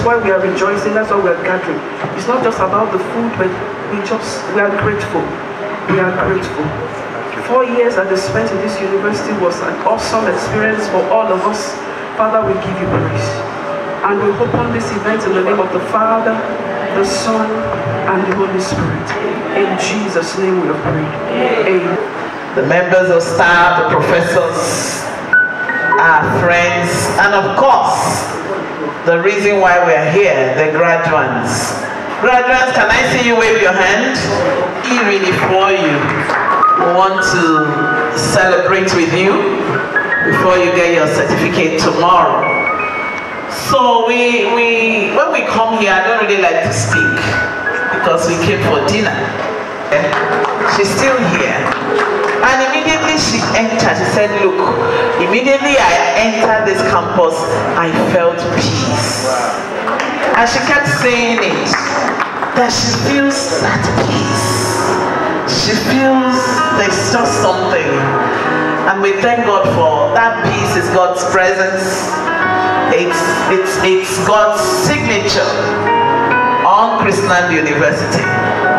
why we are rejoicing. That's why we are gathering. It's not just about the food, but we just we are grateful. We are grateful. Four years that they spent in this university was an awesome experience for all of us. Father, we give you praise. And we open this event in the name of the Father, the Son, and the Holy Spirit. In Jesus' name we have prayed. Amen. The members of staff, the professors, our friends, and of course, the reason why we are here, the graduates. Graduates, can I see you wave your hand? Really for you. We want to celebrate with you before you get your certificate tomorrow. So we, we come here, I don't really like to speak because we came for dinner. Eh, she's still here. And immediately she entered, she said, Look, immediately I entered this campus, I felt peace. And she kept saying it, that she feels at peace. She feels there's just something. And we thank God for that peace is God's presence. It's, it's, it's God's signature on Chrisland University.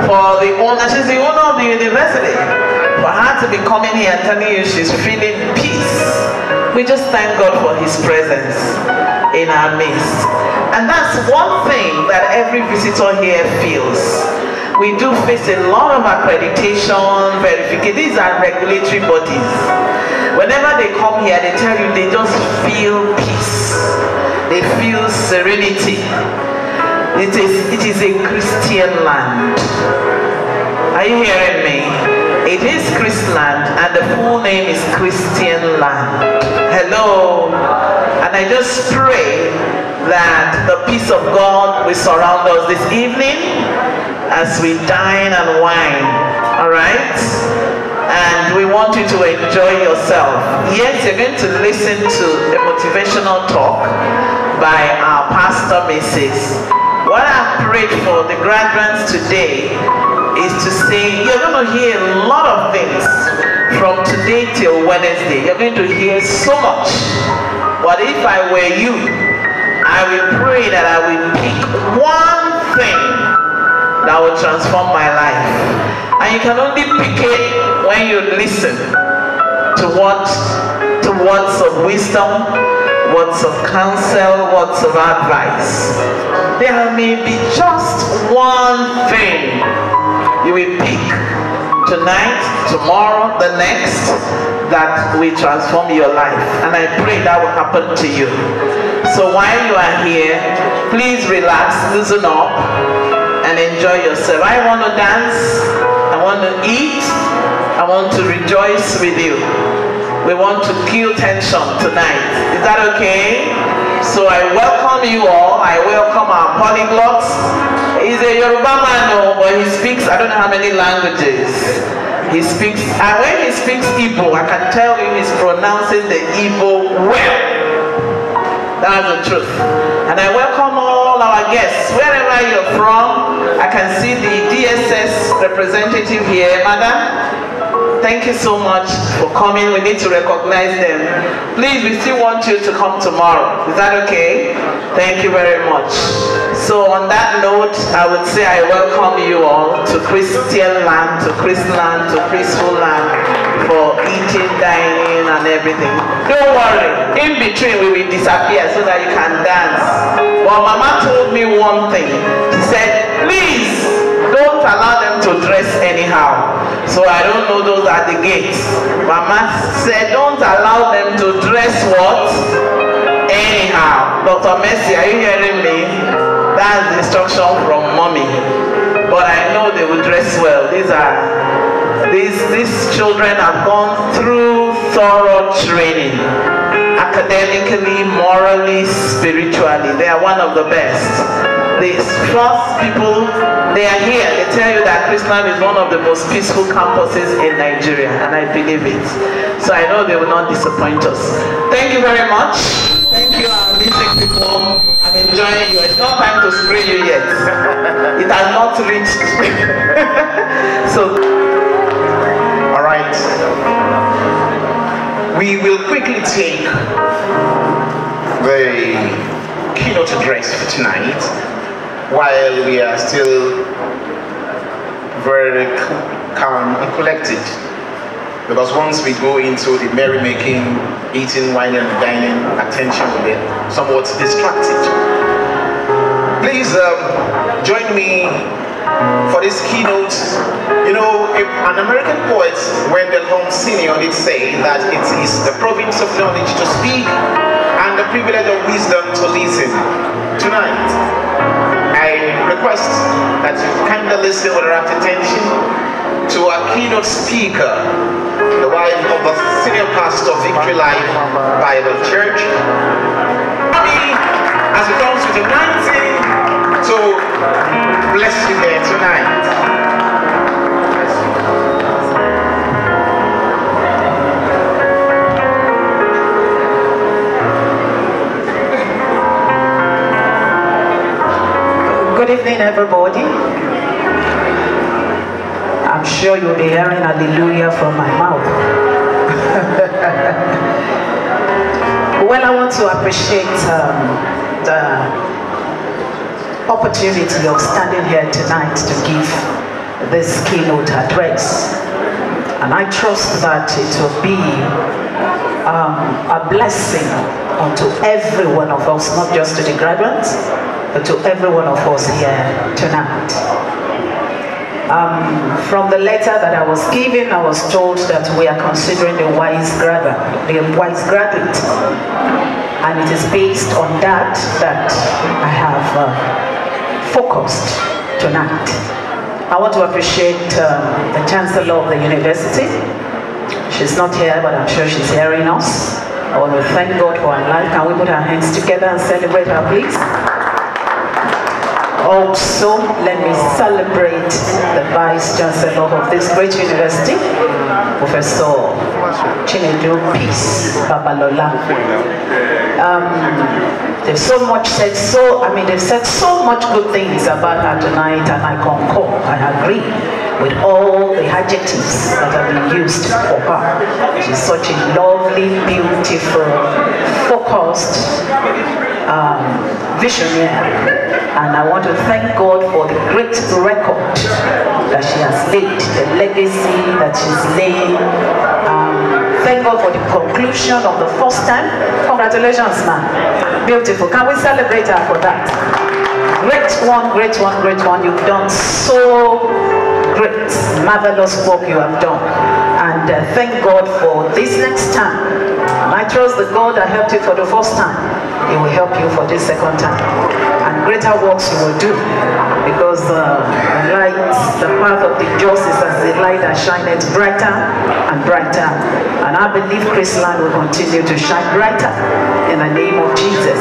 For the owner, she's the owner of the university for her to be coming here telling you she's feeling peace. We just thank God for his presence in our midst. And that's one thing that every visitor here feels. We do face a lot of accreditation, verification. These are regulatory bodies. Whenever they come here, they tell you they just feel peace. They feel serenity. It is, it is a Christian land. Are you hearing me? It is Chrisland and the full name is Christian Land. Hello. And I just pray that the peace of God will surround us this evening as we dine and wine. Alright? And we want you to enjoy yourself. Yes, you're going to listen to a motivational talk by our pastor, Mrs. What I've prayed for the graduates today is to say you're going to hear a lot of things from today till Wednesday. You're going to hear so much. But if I were you, I will pray that I will pick one thing that will transform my life. And you can only pick it when you listen to what to words of wisdom, words of counsel, words of advice. There may be just one thing you will pick tonight, tomorrow, the next, that will transform your life. And I pray that will happen to you. So while you are here, please relax, loosen up, and enjoy yourself. I want to dance, I want to eat, I want to rejoice with you. We want to kill tension tonight. Is that okay? So I welcome you all. I welcome our polyglots. He's a Yoruba man, no, but he speaks, I don't know how many languages. He speaks, and when he speaks Igbo, I can tell you he's pronouncing the Igbo well. That's the truth. And I welcome all our guests, wherever you're from. I can see the DSS representative here, madam. Thank you so much for coming. We need to recognize them. Please, we still want you to come tomorrow. Is that okay? Thank you very much. So on that note, I would say I welcome you all to Christian land, to Chrisland, to peaceful land for eating, dining, and everything. Don't worry, in between we will disappear so that you can dance. But Mama told me one thing. She said, please don't allow them to dress anyhow. So I don't know those at the gates. Mama said, don't allow them to dress what? Anyhow. Dr. Messi, are you hearing me? That's the instruction from mommy. But I know they will dress well. These are these, these children have gone through thorough training academically, morally, spiritually. They are one of the best. These first people, they are here. They tell you that Chrisland is one of the most peaceful campuses in Nigeria, and I believe it. So I know they will not disappoint us. Thank you very much. Thank you, our music people. I'm enjoying you. It's not time to spray you yet. It has not reached. so All right. We will quickly take the keynote address for tonight while we are still very calm and collected. Because once we go into the merrymaking, eating, wine and dining, attention will be somewhat distracted. Please um, join me for this keynote. You know, an American poet, Wendell Holmes Sr., did say that it is the province of knowledge to speak and the privilege of wisdom to listen. Tonight, I request that you kindly listen with rapt attention to our keynote speaker, the wife of the senior pastor of Victory Life Bible Church. As it comes with the 19 to bless you there tonight. Good evening, everybody. I'm sure you'll be hearing hallelujah from my mouth. well, I want to appreciate um, the opportunity of standing here tonight to give this keynote address. And I trust that it will be um, a blessing unto every one of us, not just to the graduates, but to every one of us here tonight. Um, from the letter that I was given, I was told that we are considering the wise graduate, the wise graduate, and it is based on that that I have uh, focused tonight. I want to appreciate um, the Chancellor of the University. She's not here, but I'm sure she's hearing us. I want to thank God for her life. Can we put our hands together and celebrate her, please? Also, let me celebrate the Vice Chancellor of this great university, Professor Chinedum Peace Babalola. Um, They've so much said so, I mean, they've said so much good things about her tonight, and I concur, I agree with all the adjectives that have been used for her. She's such a lovely, beautiful, focused um, visionary. And I want to thank God for the great record that she has laid, the legacy that she's laying um, Thank God for the conclusion of the first time. Congratulations, man. Beautiful. Can we celebrate her for that? Great one, great one, great one. You've done so great, marvelous work you have done. And uh, thank God for this next time. I trust the God that helped you for the first time, He will help you for this second time. And greater works you will do. Because uh, the light, the path of the just is as the light that shineth brighter and brighter. And I believe Chrisland will continue to shine brighter in the name of Jesus.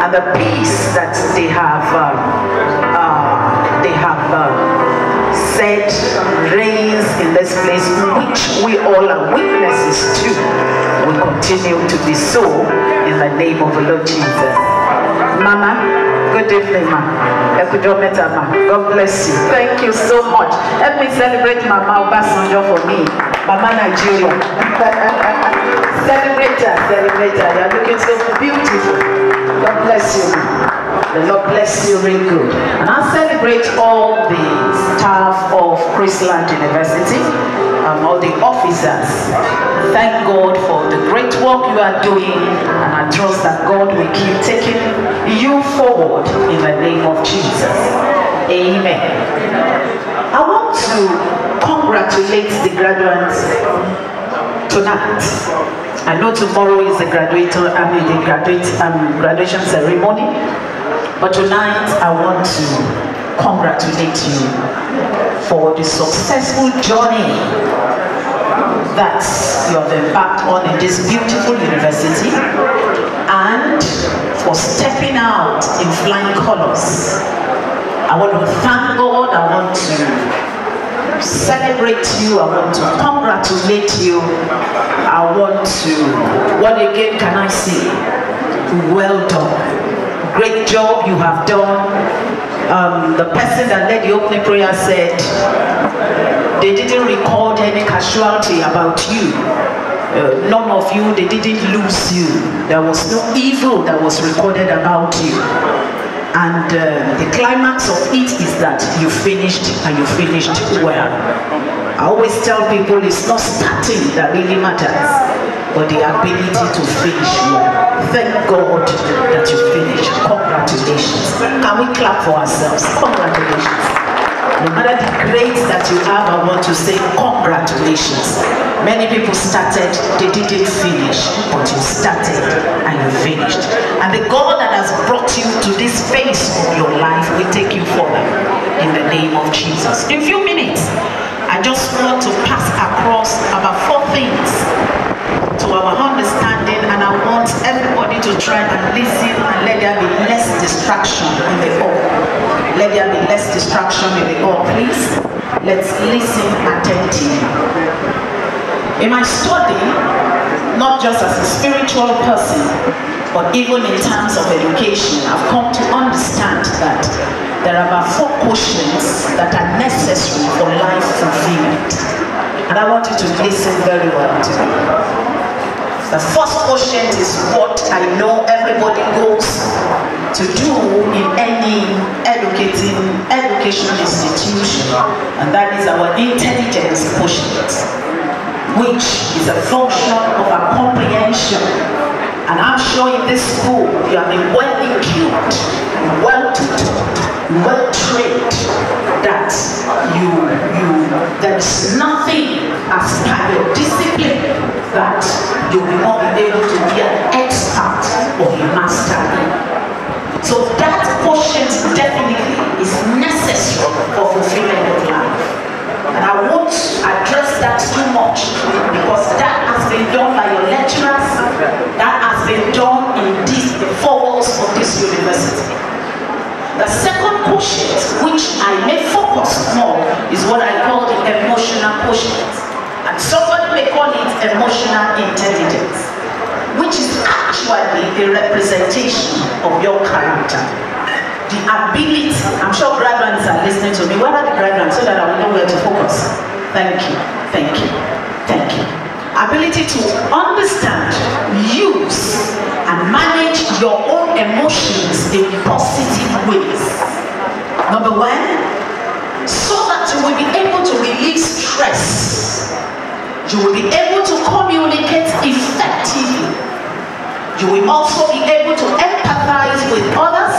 And the peace that they have, uh, uh, they have uh, said reigns in this place, which we all are witnesses to, will continue to be so in the name of the Lord Jesus. Mama, good evening, ma. ma. God bless you. Thank you so much. Let me celebrate Mama Obasanjo for me. Mama Nigeria. celebrate her, celebrate her. You're looking so beautiful. God bless you. The Lord bless you real good. And I celebrate all the staff of Chrisland University and all the officers. Thank God for the great work you are doing and I trust that God will keep taking you forward in the name of Jesus. Amen. I want to congratulate the graduates tonight. I know tomorrow is the graduate, I mean the graduate um, graduation ceremony. But tonight I want to congratulate you for the successful journey that you have embarked on in this beautiful university and for stepping out in flying colors. I want to thank God, I want to celebrate you, I want to congratulate you, I want to, what again can I say? Well done great job you have done. Um, the person that led the opening prayer said they didn't record any casualty about you. Uh, none of you, they didn't lose you. There was no evil that was recorded about you. And uh, the climax of it is that you finished and you finished well. I always tell people it's not starting that really matters, but the ability to finish well. Thank God that you finished. Congratulations. Can we clap for ourselves? Congratulations. No matter the grades that you have, I want to say congratulations. Many people started, they didn't finish, but you started and you finished. And the God that has brought you to this phase of your life will take you further in the name of Jesus. In a few minutes, I just want to pass across about four things to our understanding and I want everybody to try and listen and let there be less distraction in the hall. Let there be less distraction in the hall, please. Let's listen attentively. In my study, not just as a spiritual person, but even in terms of education, I've come to understand that there are about four questions that are necessary for life fulfillment. And I want you to listen very well to me. The first quotient is what I know everybody goes to do in any educating educational institution, and that is our intelligence quotient, which is a function of our comprehension. And I'm sure in this school you have been well equipped, and well taught, well trained, that you you there's nothing as per your discipline that you will not be able to be an expert or a master So that quotient definitely is necessary for fulfillment of life. And I won't address that too much because that has been done by your lecturers, that has been done in this, the four walls of this university. The second quotient, which I may focus more, is what I call the emotional quotient. And somebody may call it emotional intelligence, which is actually a representation of your character. The ability, I'm sure graduates are listening to me. Where are the graduates so that I will know where to focus? Thank you, thank you, thank you. Ability to understand, use, and manage your own emotions in positive ways. Number one, so that you will be able to release stress You will be able to communicate effectively. You will also be able to empathize with others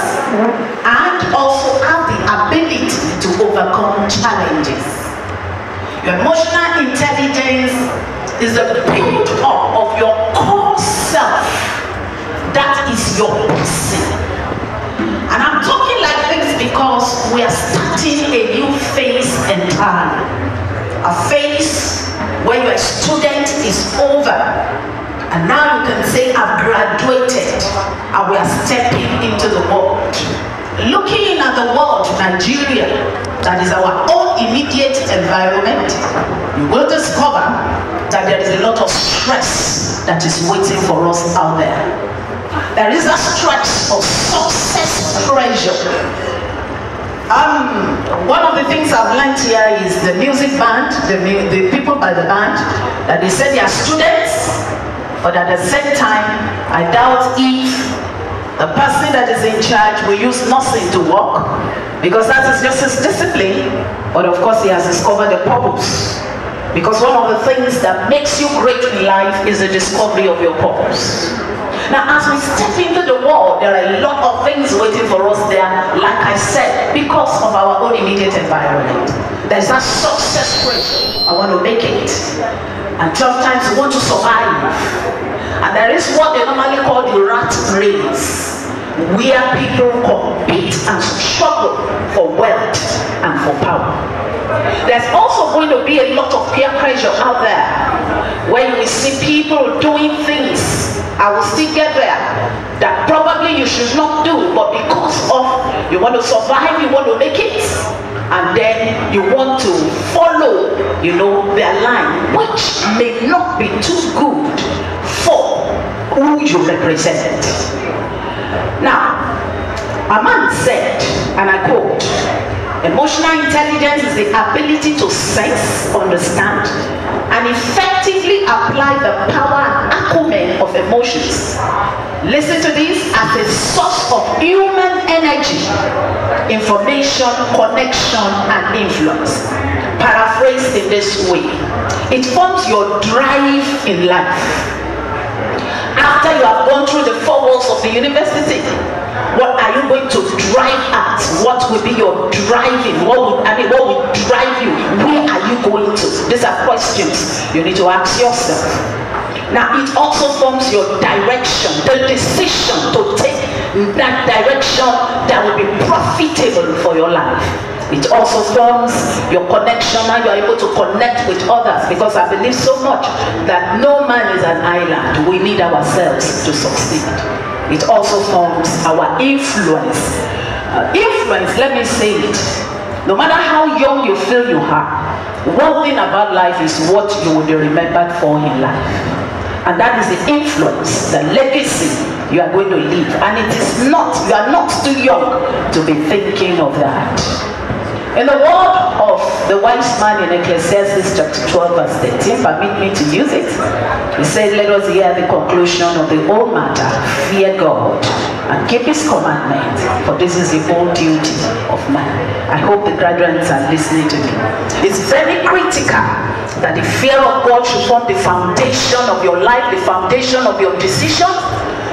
and also have the ability to overcome challenges. Your emotional intelligence is the build That is your person. And I'm talking like this because we are starting a new phase entirely. A phase where your student is over and now you can say I've graduated and we are stepping into the world. Looking at the world, Nigeria, that is our own immediate environment, you will discover that there is a lot of stress that is waiting for us out there. There is a stress of success pressure um, one of the things I've learned here is the music band, the, the people by the band, that they say they are students, but at the same time, I doubt if the person that is in charge will use nothing to work, because that is just his discipline, but of course he has discovered the purpose. Because one of the things that makes you great in life is the discovery of your purpose. Now, as we step into the world, there are a lot of things waiting for us there, like I said, because of our own immediate environment. There's that success rate. I want to make it. And sometimes we want to survive. And there is what they normally call the rat race, where people compete and struggle for wealth and for power. There's also going to be a lot of peer pressure out there where you see people doing things I will still get there. That probably you should not do, but because of you want to survive, you want to make it, and then you want to follow, you know, their line, which may not be too good for who you represent. Now, a man said, and I quote, emotional intelligence is the ability to sense, understand, and effectively apply the power and acumen of emotions. Listen to this as a source of human energy, information, connection, and influence. Paraphrased in this way, it forms your drive in life. After you have gone through the four walls of the university, what are you going to drive at? What will be your driving? What would I mean what will drive you? Where are you going to? These are questions you need to ask yourself. Now it also forms your direction, the decision to take that direction that will be profitable for your life. It also forms your connection and you are able to connect with others because I believe so much that no man is an island. We need ourselves to succeed it also forms our influence. Uh, influence, let me say it. No matter how young you feel you are, one thing about life is what you will be remembered for in life. And that is the influence, the legacy you are going to leave. And it is not, you are not too young to be thinking of that. In the word of the wise man in Ecclesiastes chapter 12 verse 13, permit me to use it. He said, let us hear the conclusion of the whole matter. Fear God and keep his commandment, for this is the whole duty of man. I hope the graduates are listening to me. It's very critical that the fear of God should form the foundation of your life, the foundation of your decisions,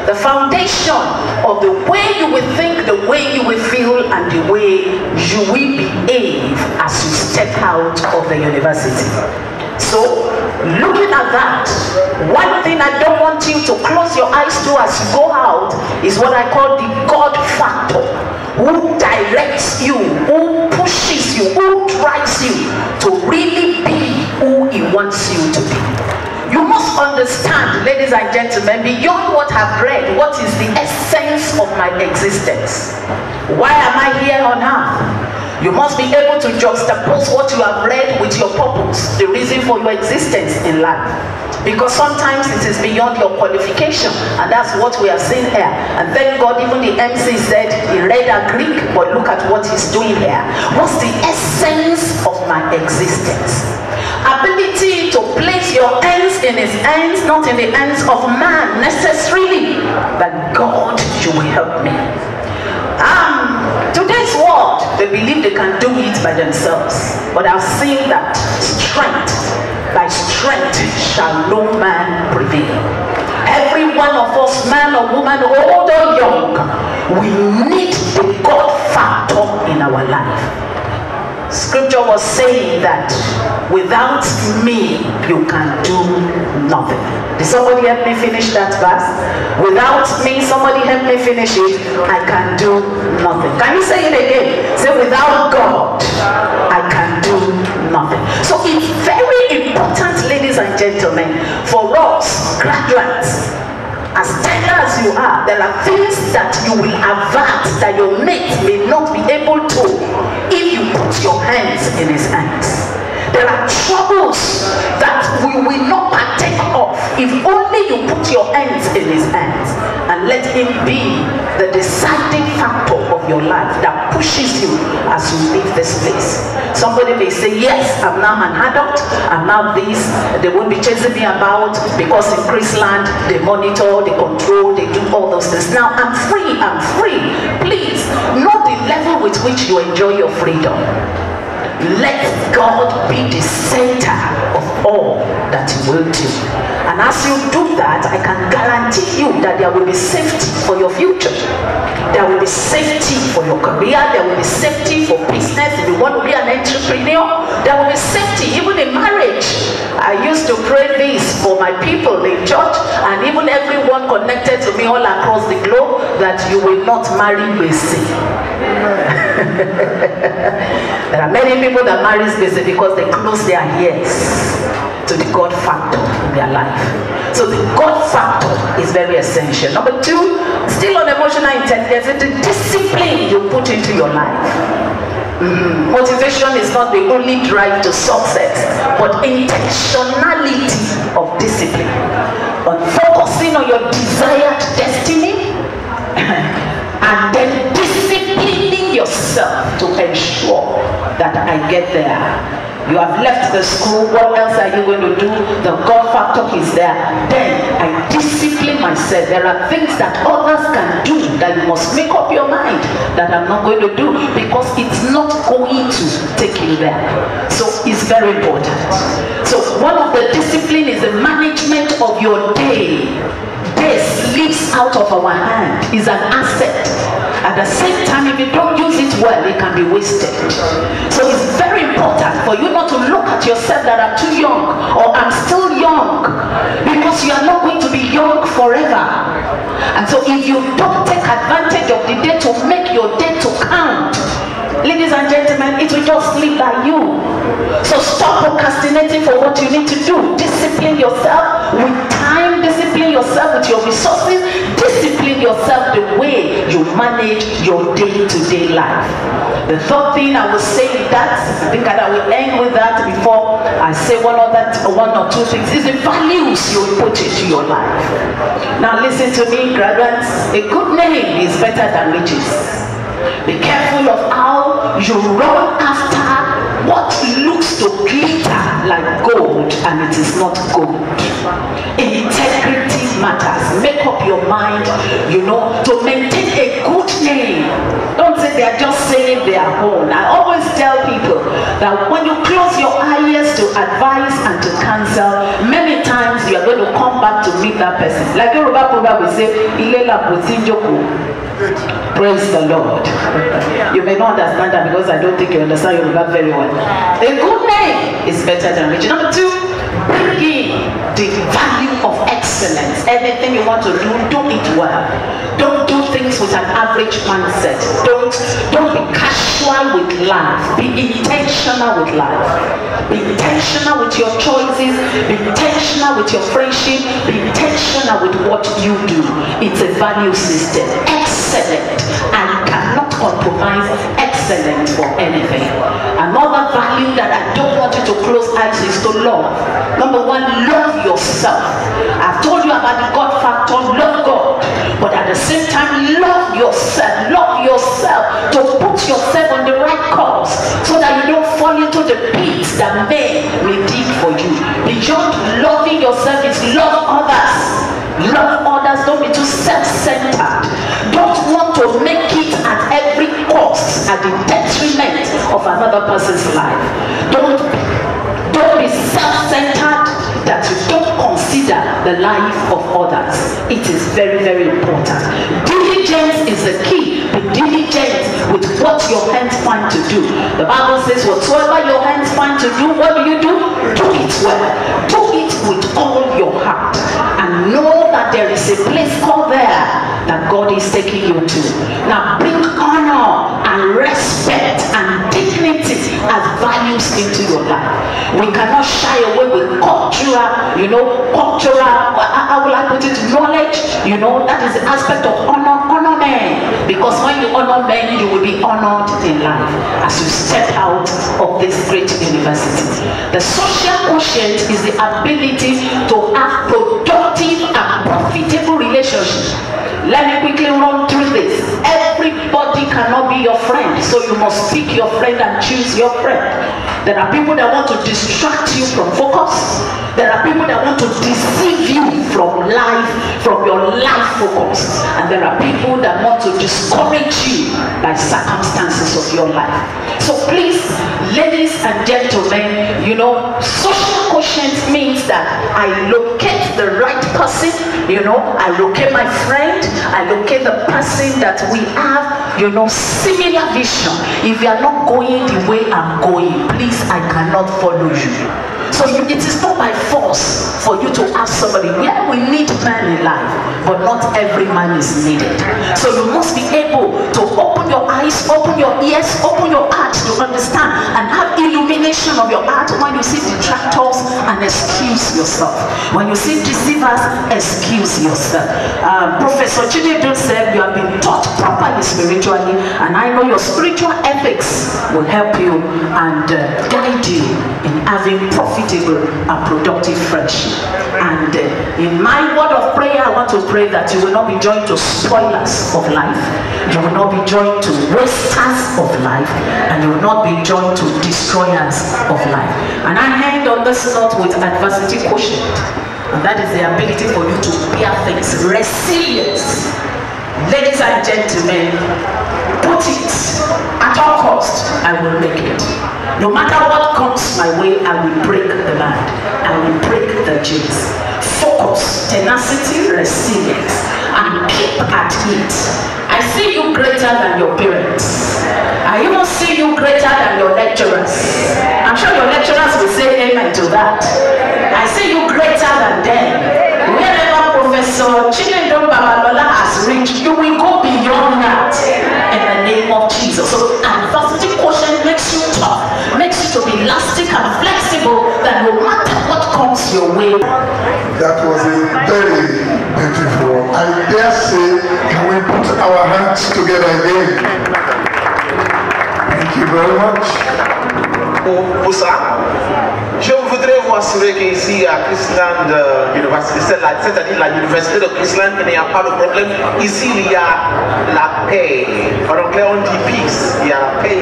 the foundation of the way you will think, the way you will feel, and the way you will behave as you step out of the university. So, looking at that, one thing I don't want you to close your eyes to as you go out is what I call the God factor. Who directs you, who pushes you, who drives you to really be who He wants you to be. Must understand, ladies and gentlemen, beyond what I've read, what is the essence of my existence? Why am I here on earth? You must be able to juxtapose what you have read with your purpose, the reason for your existence in life. Because sometimes it is beyond your qualification, and that's what we are seeing here. And thank God, even the MC said he read a Greek, but look at what he's doing here. What's the essence of my existence? Ability to place your hands in his hands, not in the hands of man necessarily, but God, you will help me. Um, today's world, they believe they can do it by themselves, but I've seen that strength by strength shall no man prevail. Every one of us, man or woman, old or young, we need the God factor in our life. Scripture was saying that without me, you can do nothing. Did somebody help me finish that verse? Without me, somebody help me finish it. I can do nothing. Can you say it again? Say, without God, I can do nothing. So it's very important, ladies and gentlemen, for us graduates as tender as you are, there are things that you will avert that your mate may not be able to if you put your hands in his hands. There are troubles that we will not partake of if only you put your hands in his hands and let him be the deciding factor of your life that pushes you as you leave this place. Somebody may say, Yes, I'm now an adult, I'm now this, they won't be chasing me about because in Chrisland they monitor, they control, they do all those things. Now I'm free, I'm free. Please, know the level with which you enjoy your freedom. Let God be the center of all that you will do. And as you do that, I can guarantee you that there will be safety for your future. There will be safety for your career. There will be safety for business. If you want to be an entrepreneur, there will be safety even in marriage. I used to pray this for my people in church and even everyone connected to me all across the globe that you will not marry Bessie. there are many people that marry Bessie because they close their ears to the God factor in their life. So the God factor is very essential. Number two, still on emotional intelligence, the discipline you put into your life. Mm-hmm. Motivation is not the only drive to success, but intentionality of discipline. On focusing on your desired destiny and then disciplining yourself to ensure that I get there. You have left the school. What else are you going to do? The God factor is there. Then I discipline myself. There are things that others can do that you must make up your mind that I'm not going to do because it's not going to take you there. So it's very important. So one of the discipline is the management of your day. Day slips out of our hand is an asset at the same time, if you don't use it well, it can be wasted. So it's very important for you not to look at yourself that I'm too young or I'm still young because you are not going to be young forever. And so if you don't take advantage of the day to make your day to count, ladies and gentlemen, it will just slip by you. So stop procrastinating for what you need to do. Discipline yourself with time, discipline yourself with your resources, discipline yourself the way you manage your day-to-day life. The third thing I will say that, I think I will end with that before I say one or that one or two things, is the values you put into your life. Now listen to me, graduates. A good name is better than riches. Be careful of how you run after what looks to glitter like gold and it is not gold. Integrity matters. Make up your mind, you know, to maintain a good name. Don't say they are just saying they are own. I always tell people that when you close your eyes to advise and to counsel, many times you are going to come back to meet that person. Like Yoruba proverb will say, Ilela Praise the Lord. You may not understand that because I don't think you understand Yoruba very well. A good name is better than rich. Number two, bring in the value of excellence. Everything you want to do, do it well. Don't do things with an average mindset. Don't don't be casual with life. Be intentional with life. Be intentional with your choices. Be intentional with your friendship. Be intentional with what you do. It's a value system. Excellent and cannot compromise excellent for anything. Another value that I don't want you to close eyes is to love. Number one, love yourself. I've told you about the God factor, love God. But at the same time, love yourself. Love yourself to put yourself on the right course so that you don't fall into the pits that men may dig for you. Beyond loving yourself is love others. Love others. Don't be too self-centered. At the detriment of another person's life. Don't don't be self-centered that you don't consider the life of others. It is very, very important. Diligence is the key. Be diligent with what your hands find to do. The Bible says, whatsoever your hands find to do, what do you do? Do it well. Do it with all your heart. Know that there is a place called there that God is taking you to. Now bring honor and respect and dignity as values into your life. We cannot shy away with cultural, you know, cultural, how will I put it, knowledge, you know, that is the aspect of honor, honor men. Because when you honor men, you will be honored in life as you step out of this great university. The social quotient is the ability to have productive and profitable relationship. let me quickly run through this. Everybody cannot be your friend, so you must pick your friend and choose your friend. There are people that want to distract you from focus. There are people that want to deceive you from life, from your life focus. And there are people that want to discourage you by circumstances of your life. So please, ladies and gentlemen, you know, quotient means that I locate the right person, you know, I locate my friend, I locate the person that we have, you know, similar vision. If you are not going the way I'm going, please, I cannot follow you. So you, it is not by force for you to ask somebody. Yeah, we need man in life, but not every man is needed. So you must be able to open your eyes, open your ears, open your heart to understand and have illumination of your heart when you see detractors and excuse yourself. When you see deceivers, excuse yourself. Um, Professor Chinedum said you have been taught properly spiritually, and I know your spiritual ethics will help you and uh, guide you in having profitable and productive friendship. And uh, in my word of prayer, I want to pray that you will not be joined to spoilers of life, you will not be joined to wasters of life, and you will not be joined to destroyers of life. And I end on this note with adversity quotient. And that is the ability for you to bear things. Resilience. Ladies and gentlemen, put it at all cost, I will make it. No matter what comes my way, I will break the band. I will break the chains. Focus, tenacity, resilience, and keep at it. I see you greater than your parents. I even see you greater than your lecturers. I'm sure your lecturers will say amen to that. I see you greater than them. Wherever Professor Chinedum Babalola has That was a very beautiful. I dare say, we put our hands together again? Thank you very much. Je voudrais vous assurer qu'ici à Christland euh, University, c'est-à-dire la université de Christland, il n'y a pas de problème. Ici, il y a la paix. En anglais, on dit peace. Il y a la paix.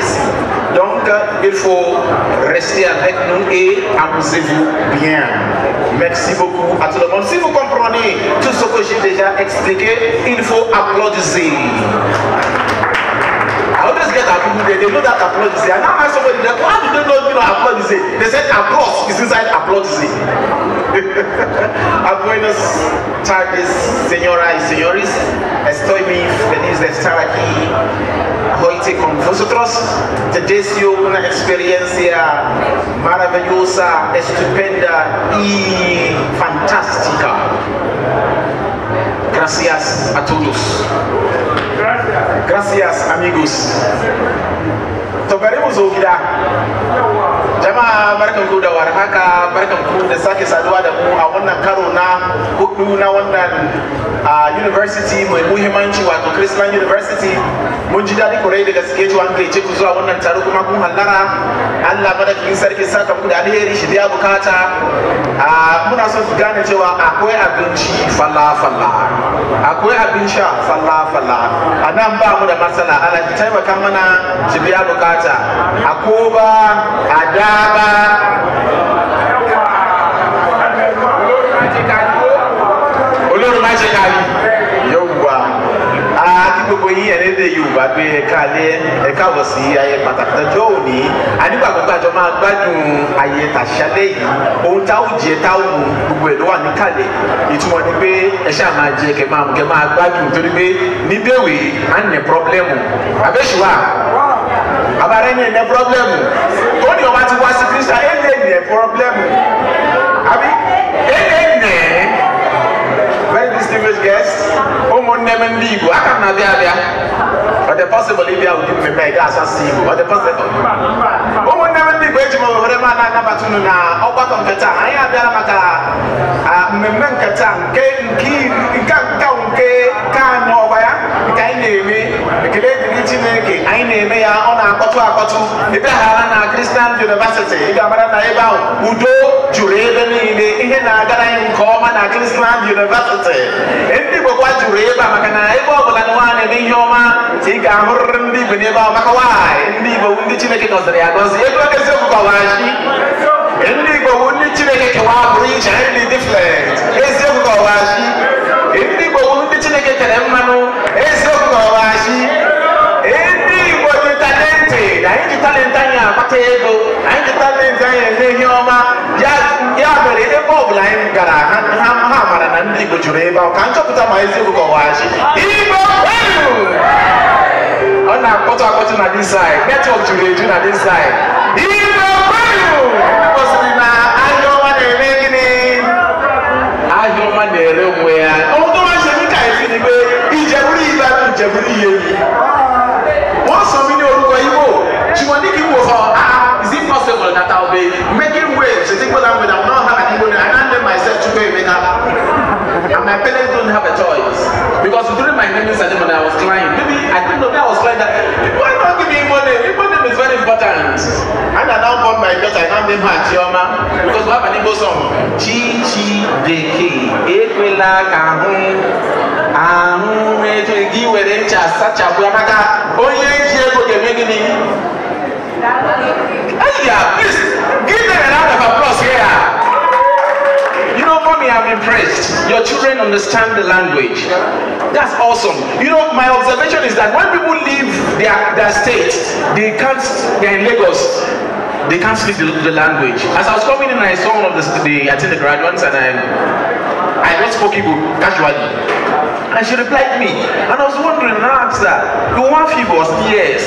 Donc, euh, il faut rester avec nous et amusez-vous bien. Merci beaucoup à tout le monde. Si vous comprenez tout ce que j'ai déjà expliqué, il faut applaudir. I. They, said applause is inside applause. Buenas tardes, señoras y señores. Estoy muy feliz de estar aquí hoy con vosotros. Te deseo una experiencia maravillosa, estupenda y fantástica. Gracias a todos. Gracias amigos. To bari mu zo gida. Jama'a barkan ku da warhaka, barkan ku da sake saduwa da mu a wannan karo na huɗu na wannan a university mai muhimmanci wato Christian University. Mun ji daɗi kurai da gaske cewa an gaice ku zuwa wannan taro kuma kun hallara. Allah madaukakin sarki saka ku da alheri shi biya buƙata. A muna so su gane cewa akwai abinci falla-falla. Akwai abin sha falla-falla. A nan ba mu da matsala. Ki taimaka mana shi biya buƙata. Yóò wá a kí lédè yorùbá pé ẹ̀ka alẹ́ ẹ̀ka wọ̀ sí ayẹyẹ pàtàkì tọ́jọ́ òní àdìgbàgbọ́ máa gbádùn ayẹyẹ tàṣálẹ́ yìí. Ohun táwọn jẹ táwọn gbogbo ẹ̀ ló wà níkàlẹ̀. Ìtumọ̀ ni pé ẹ ṣáà jẹ kẹ máa kẹ máa gbádùn. Torí pé níbẹ̀wé á nẹ pírọ́blẹ́mù àbẹ́ṣùwà abarẹ́ ní ẹ̀nẹ́ pírọ́blẹ́mù tó ní ọba ti wá sí kírísítà ẹ̀ lé ẹ̀nẹ́ pírọ́blẹ́mù àbí? Ẹ̀ lé ẹ̀nẹ́ very distinguished guest ó mú nẹ́mẹ́ ndí ìgbò á kà mú abẹ́ abẹ́ But ɔde possible bi a wodi mu mepɛ ɛdi asa sii but ɔde possible. wɔn mu nam bi gbɛɛ gyima wɔhɔrɛ mu a nan naba tunu na ɔgbɔtɔ nkɛtɛ a anyi abiara maka a mmemme nkɛtɛ a nke nkii nka nka nke kaa nyɛ ɔbaya nka ɛna ewe. Chineke anyị na-eme ya ọ na-akpọtụ akpọtụ. Ebe ghara na Christian University ị ga-amara na ebe ahụ udo juru ebe niile. Ihe na-agara anyị nke ọma na Christian University. Ndị Igbo kwa juru ebe a maka na ebe ọ bụla na ihe ọma ị ga-ahụrịrị ndị Igbo n'ebe ahụ. Maka nwaanyị ndị Igbo ndị Chineke gọziri ya gọzi ego eziokwu kọwachi ndị Igbo bụ ndị Chineke kewaa pụrụ iche ndị different. Eziokwu kọwachi ndị Igbo bụ ndị Chineke tere mmanụ. Eziokwu akpata ego anyị ji talent anyị eme ihe ọma. Ya mere ebe ọ bụla anyị gara ha ha mara na ndị Igbo juru ebe ahụ ka nchọpụta ma eziokwu kọwachi Igbo ọ na-akpọtụ akpọtụ na side. Netwọk juru eju na this side. Na ahịa ọma na-eme gịnị? Ahịa ọma na-ere onwe ya. M ka esi n'igbe ijeburu ibe ijeburu ihe yi wọ́n sọ mí ní orúkọ Igbo ṣùgbọ́n ní kí n wò fọ ah is it possible that I will be making waves in Igbo language I will not have an Igbo name I can't name myself Chukwu Emeka and my parents don't have a choice. Because during my naming ceremony I was crying. Maybe I didn't know that I was crying that why not give me Igbo name Igbo name is very important. And I now born my daughter I now name her Chioma. Because we have an Igbo song. Chi Chi Bekee ekwela ka ahụ ahụ etu gị were ncha sachapụ ya. Maka onye ji ego ga-eme gịnị? Aya, please give them a round of applause here. You know, mommy, I'm impressed. Your children understand the language. That's awesome. You know, my observation is that when people leave their, their state, they can't, they're in Lagos, they can't speak the, the language. As I was coming in, I saw one of the, the I think the graduates, and I, I just spoke Igbo casually. And she replied me. And I was wondering, and I asked her, you want people? Yes.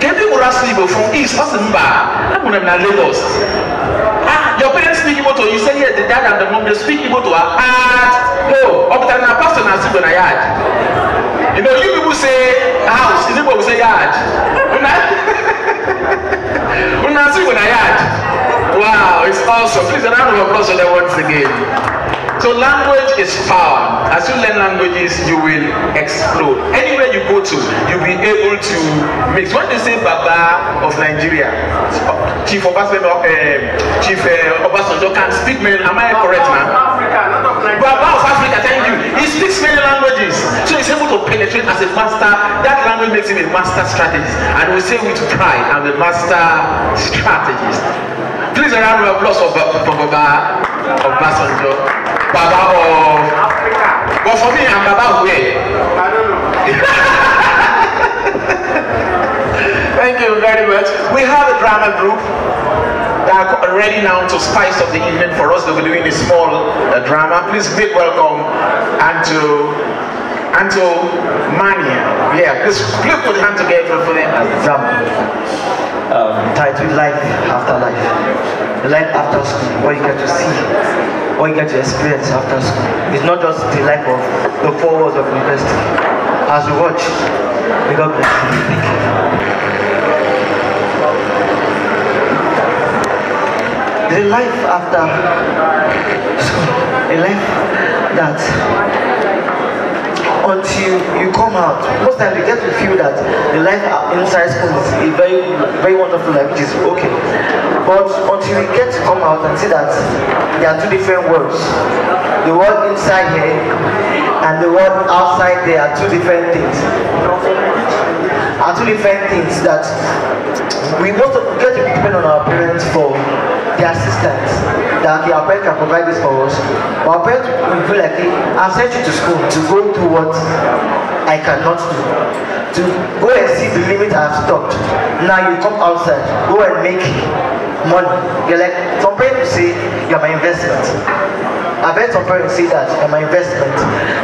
Can people ask Igbo from East? What's the number? I'm going to Lagos. Your parents speak Igbo to you. Say, yes, the dad and the mom, they speak Igbo to her. Ah, no. Up to now, pastor and sleep in a yard. You know, you people say house, in Igbo we say yard. Una Una sleep in a yard. Wow, it's awesome. Please, a round of applause for them once again. So language is power. As you learn languages, you will explode. Anywhere you go to, you'll be able to mix. When they say Baba of Nigeria, Chief Obasanjo, uh, Chief uh, Obasanjo can speak many. Am I correct, man? Baba of Africa, thank you. He speaks many languages, so he's able to penetrate as a master. That language makes him a master strategist, and we say with pride, I'm a master strategist. Please a round of applause for, Ba- for Baba Obasanjo. Baba of Africa. But for me, I'm Baba where? I don't know. Thank you very much. We have a drama group that are ready now to spice up the evening for us. They'll be doing a small uh, drama. Please make welcome Anto Anto Mania. Yeah, please please put your hand together for them as the drama. Um, titled Life After Life. Life after school, what you get to see, what you get to experience after school. It's not just the life of the four walls of university. As you watch, may God bless you. Thank you. The life after school, a life that until you come out, most times you get to feel that the life inside school is a very, very wonderful life, which is okay. But until you get to come out and see that there are two different worlds, the world inside here and the world outside there are two different things. Are two different things that we most get to depend on our parents for their assistance. That okay, our parents can provide this for us. But parents will feel like, I sent you to school to go do what I cannot do. to go and see the limit I have stopped. Now you come outside, go and make money. You're like, some parents say you're my investment. I've heard some parents say that you're my investment.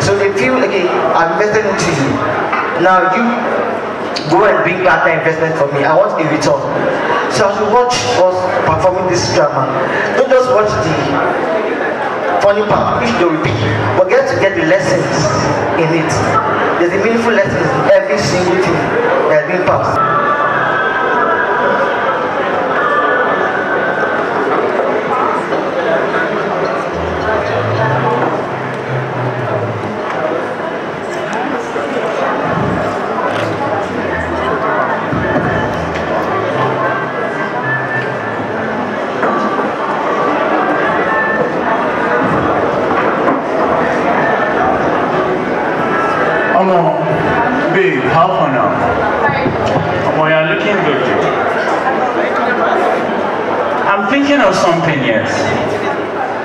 So they feel like I'm invested into you. Now you go and bring back that investment for me. I want a return. So as you watch us performing this drama, watch the funny part, which they be, but get to get the lessons in it. There's a meaningful lesson in every single thing that has been passed. Far now? Omo, you're looking good. I'm thinking of something, yes.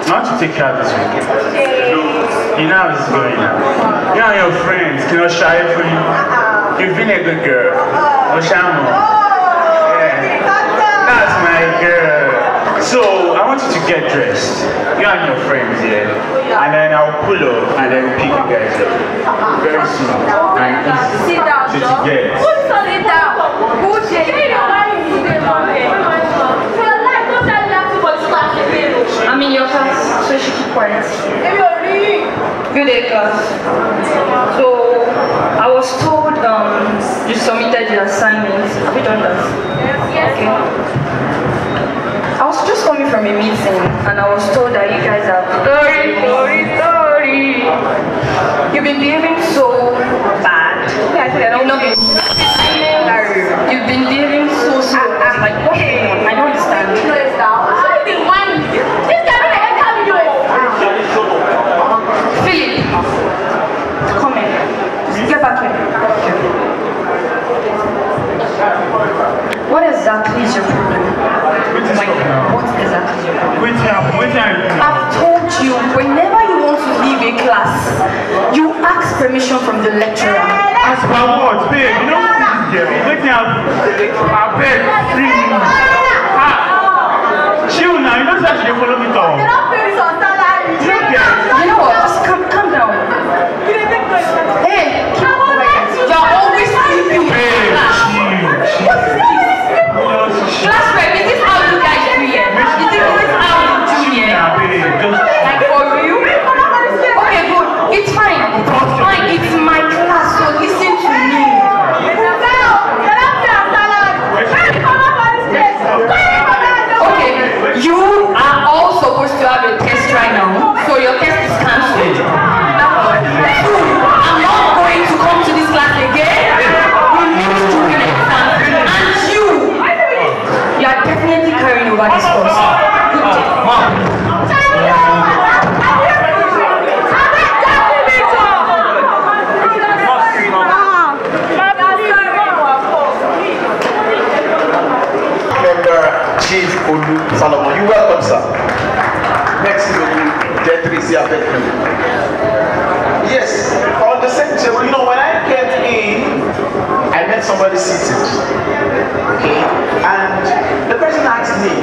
I want to take you out this weekend. You know how it's going now. You and your friends, you know, shy for you. You've been a good girl. Oshamo. Yeah. That's my girl. So, I want you to get dressed. You and your friends, yeah. And then I'll pull up and then pick you guys up. Very soon. And easy. Sit down, So Joe. to get. Who sit down? Who sit down? I'm in your class, so you should keep quiet. Good day, class. So, I was told um, you submitted your assignment. Have you done that? Okay. From a meeting and I was told that you guys are sorry, sorry, sorry. You've been behaving so bad. You've not been You've been behaving so so like what I don't understand. Philip, come here. Get back here. What exactly is your problem? Like, what exactly is your problem? Wait here, wait here. I've told you, whenever you want to leave a class, you ask permission from the lecturer. As per what, babe? You know what this girl? Wait here. I beg, free me. Ah. Chill now, you don't have to dey follow me talk. You get. You know what? Just calm, calm down. Hey, keep quiet. You're always sleeping. Babe, chill, chill. What is this? Just Good day. Member Chief Olu Solomon. You welcome, sir. Next to you, Beckham. Yes, on the same table. You know, when I came in, I met somebody seated. Okay, and the person asked me.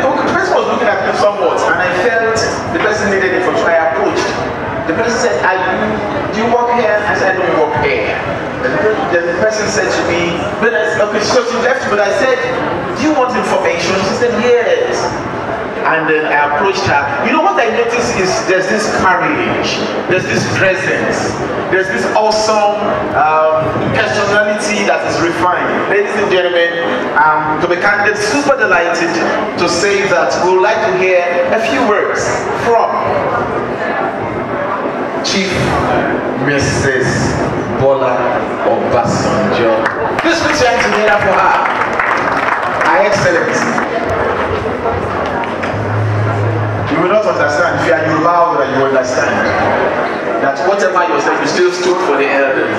The person was looking at me somewhat, and I felt the person needed information. I approached. The person said, Are you, do you work here? I said, I don't work here. The the person said to me, but I, okay, so she left, but I said, Do you want information? She said, Yes. And then I approached her. You know what I noticed is there's this courage, there's this presence, there's this awesome um, personality that is refined. Ladies and gentlemen, um, to be candid, super delighted to say that we would like to hear a few words from Chief Mrs. Bola Obasanjo. Please put your hands together for her. Her. You will not understand if you are Yoruba that you understand that whatever you said, you still stood for the elders.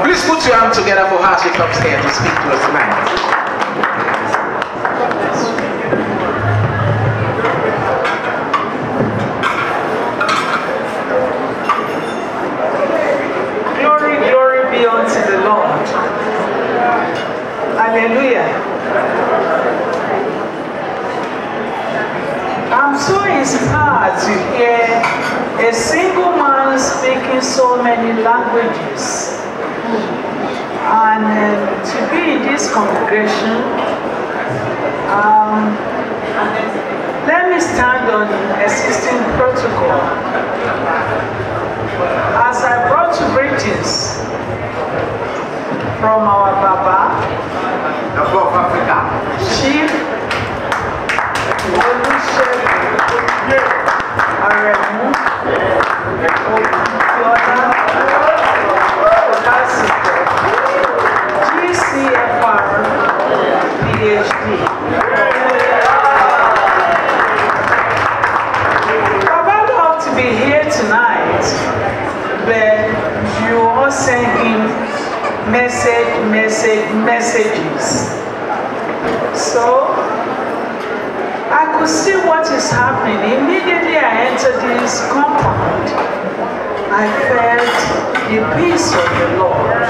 Please put your hands together for her as she comes here to speak to us tonight. Hallelujah. I'm so inspired to hear a single man speaking so many languages. And uh, to be in this congregation, um, let me stand on existing protocol. As I brought you greetings from our Baba, Chief Olusegun Aremu Olufiola Olasiko, GCFR PhD. Baba loved to be here tonight, but you all sent him message, message, messages. So I could see what is happening. Immediately I entered this compound, I felt the peace of the Lord.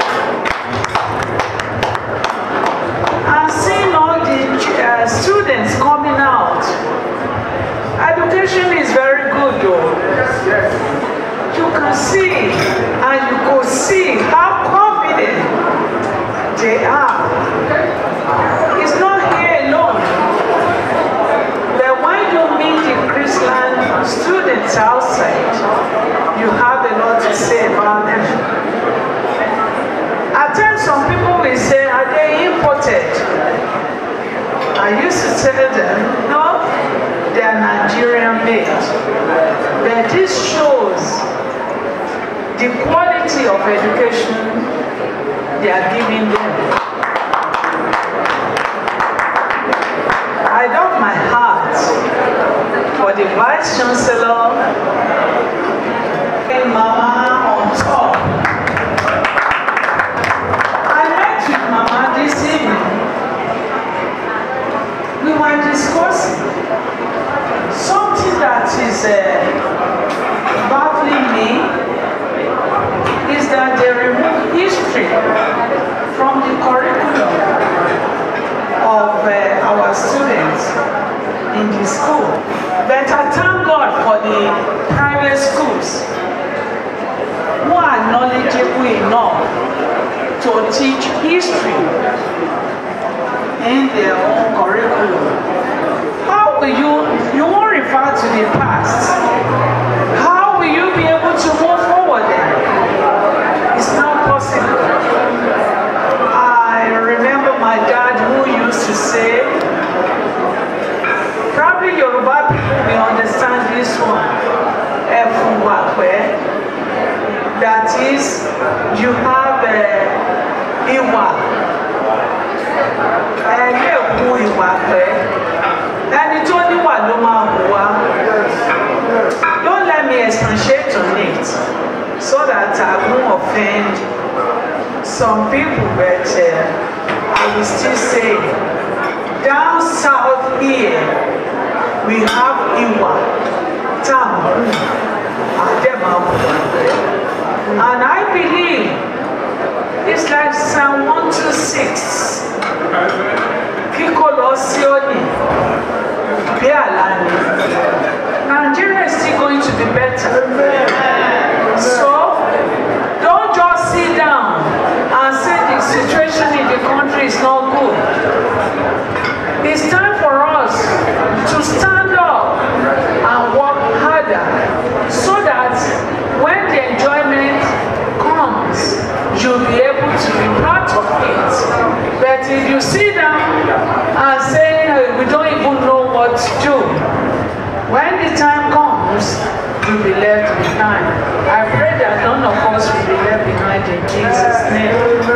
And seeing all the uh, students coming out, education is very good though. You can see and you could see how confident they are. It's not here alone. But when you meet the Christian outside, you have a lot to say about them. At times some people will say, are they imported? I used to tell them, no, they are Nigerian made. But this shows the quality of education they are giving them. I love my heart for the Vice Chancellor and Mama on top. I met with Mama this evening. We were discussing something that is uh, baffling me is that they remove history from the curriculum of uh, our students in the school. But I thank God for the private schools who are knowledgeable enough to teach history in their own curriculum. How will you, you won't refer to the past. How will you be able to move forward then? It's not possible. I remember my dad who used to say, probably Yoruba Is, you have uh, Iwa. Ẹlẹ́kùn ìwà pẹ́. Ẹni tó níwà ló máa hùwà. Don't let me expatiate on it so that I won't offend some people, but uh, I will still say, down south here, we have Iwa, Tamu, Ademabu. And I believe it's like Psalm 126. Kíkó Sioni, bí àlá ni. Nigeria is still going to be better. So, don't just sit down and say the situation in the country is not good. It's time for us to stand up and work harder so that when the enjoyment comes, you'll be able to be part of it. But if you sit down and say, "Hey, we don't even know what to do, when the time comes, you'll be left behind. I pray that none of us will be left behind in Jesus' name.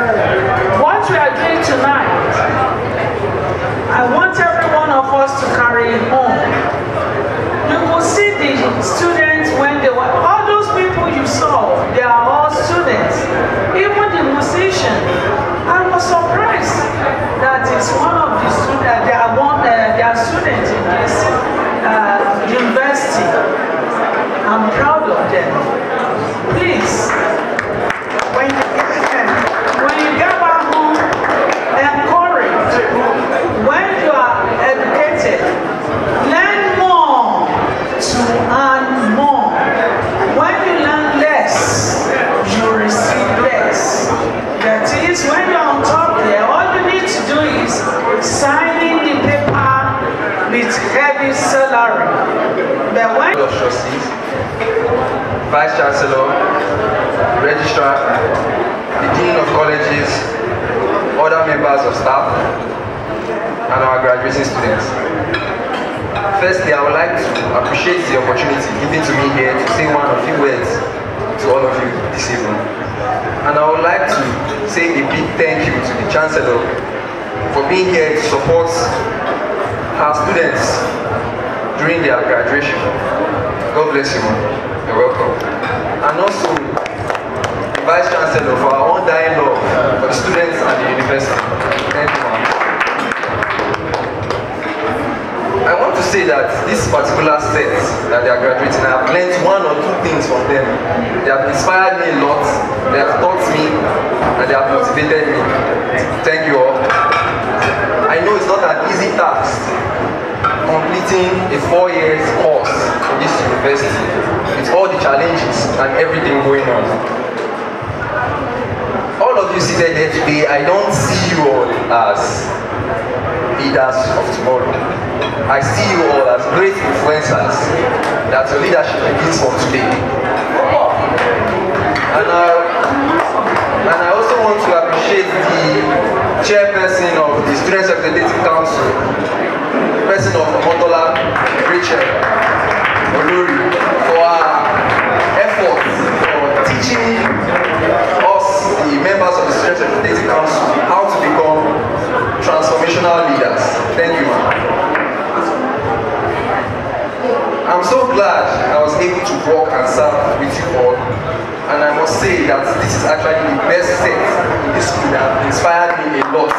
Vice Chancellor, Registrar, the Dean of Colleges, other members of staff, and our graduating students. Firstly, I would like to appreciate the opportunity given to me here to say one or few words to all of you this evening. And I would like to say a big thank you to the Chancellor for being here to support our students during their graduation. God bless you, man. You're welcome. And also, the Vice Chancellor for our undying love for the students and the university. Thank you. I want to say that this particular set that they are graduating, I have learned one or two things from them. They have inspired me a lot, they have taught me, and they have motivated me. Thank you all. I know it's not an easy task completing a four years course in this university with all the challenges and everything going on. All of you seated here today, I don't see you all as leaders of tomorrow. I see you all as great influencers that your leadership begins from today. And I, and I also want to appreciate the chairperson of the Student Representative Council, the person of Motola, Rachel Oluri, teaching us, the members of the Student Representative Council, how to become transformational leaders. Thank you. I'm so glad I was able to work and serve with you all. And I must say that this is actually the best set in this school that inspired me a lot.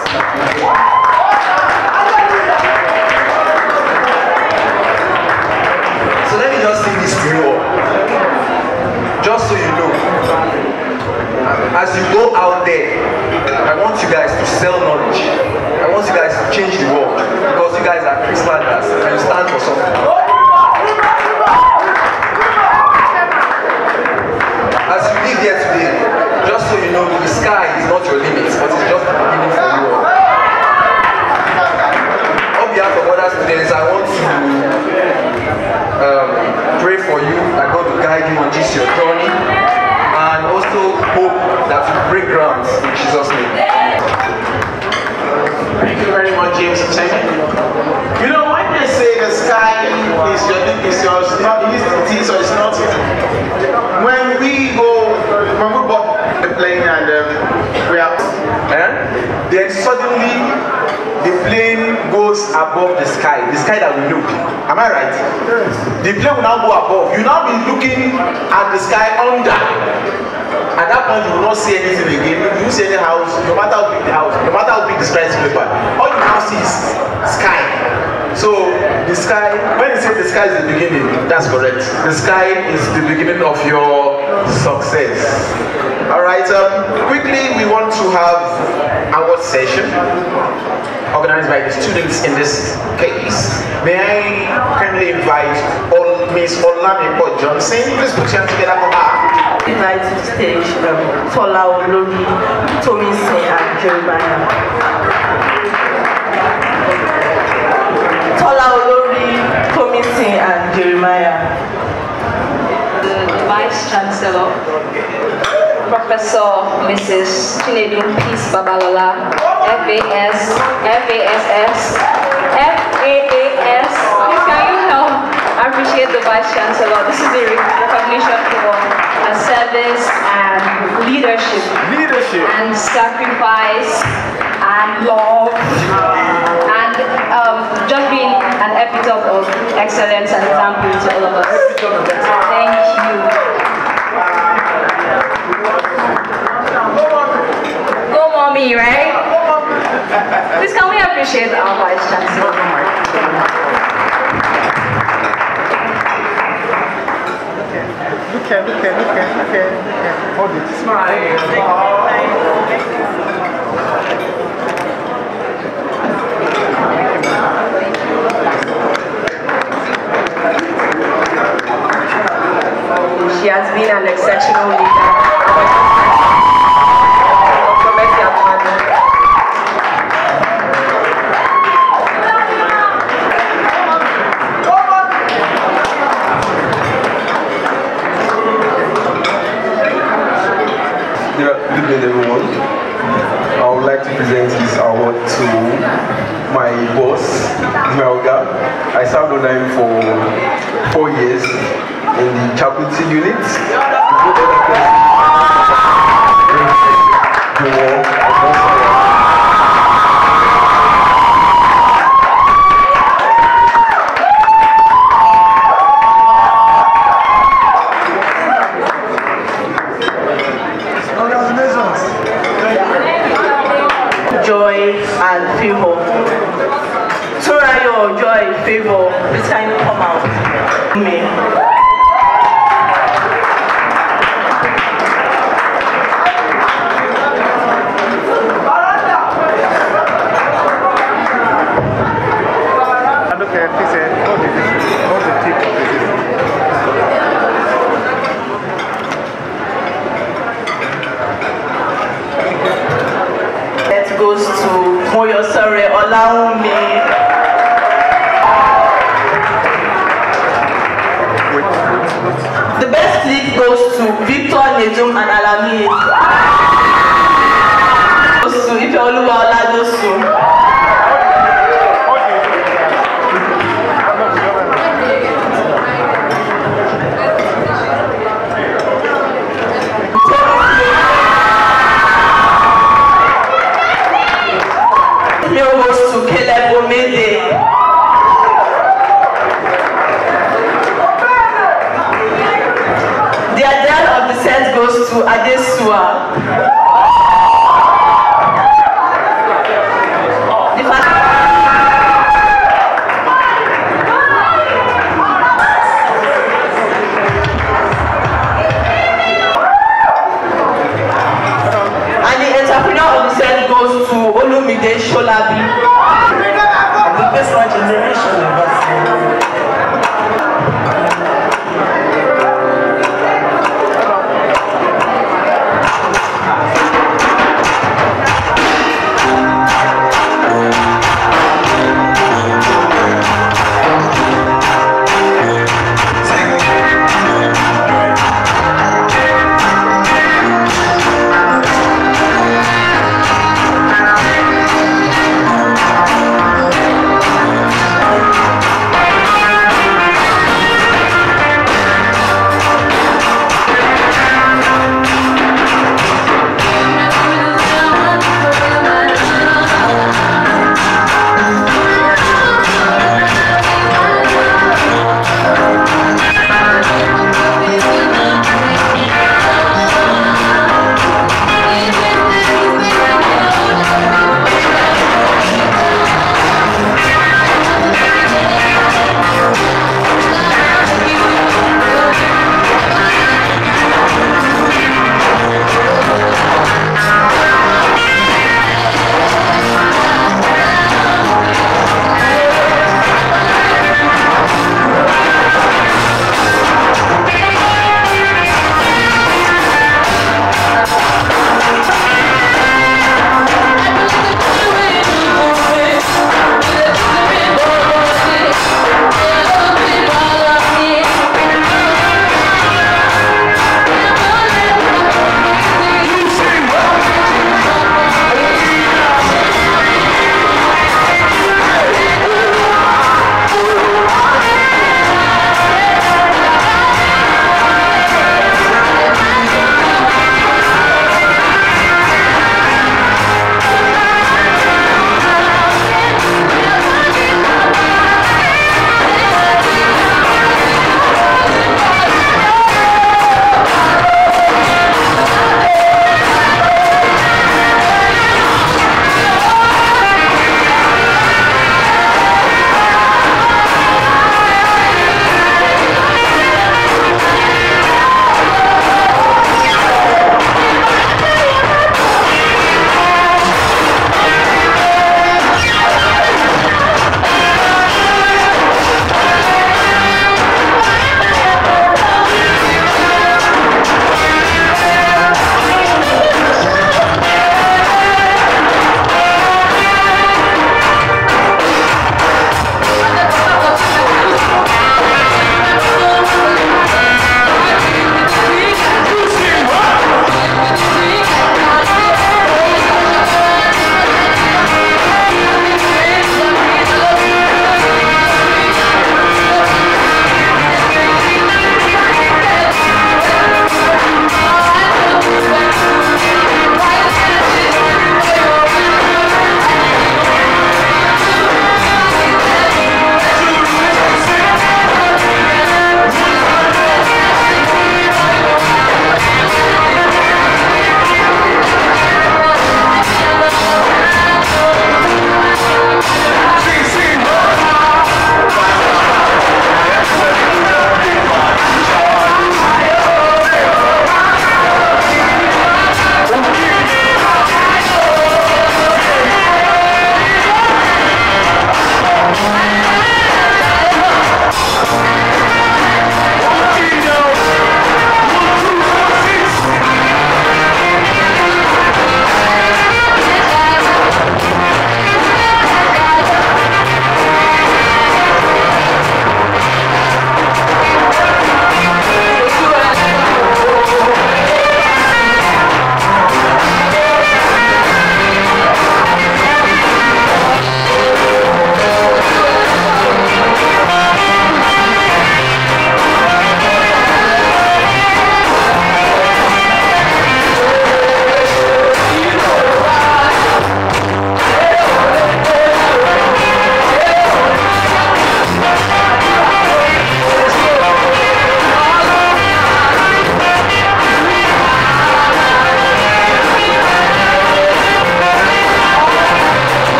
So let me just sing this to you all. Just so you know. As you go out there, I want you guys to sell knowledge. I want you guys to change the world. Because you guys are Christlanders and you stand for something. As you live here today, just so you know, the sky is not your limit, is your is not is or it's not. When we go, when we bought the plane and um, we are, eh, then suddenly the plane goes above the sky, the sky that we look. Am I right? The plane will now go above. You now be looking at the sky under. At that point, you will not see anything again. You will see any house, no matter how big the house, no matter how big the skyscraper. All you now see is sky. So the sky, when you say the sky is the beginning, that's correct. The sky is the beginning of your success. All right. Um, quickly, we want to have our session organized by the students in this case. May I kindly invite all Miss Olamipo Johnson. Please put your hand together for her. Invite to the stage um, Tola Olori, Tomise and Jeremiah. Tola Olori, Tomise and Jeremiah. the Vice Chancellor, Professor Mrs. Chinedum Peace Babalola, FAS, FASS, FAAS. Please can you help? I appreciate the Vice Chancellor. This is a recognition for her service and leadership. Leadership. And sacrifice and love an epitome of excellence and example to all of us. Thank you. Go mommy, right? Please can we appreciate our Vice Chancellor? Look at, look at, look at, look at, look at. Hold it. Smile. She has been an exceptional leader. Good evening everyone. I would like to present this award to my boss, Melga. I served on him for four years in the chaplaincy unit. The war, goes to Adesua.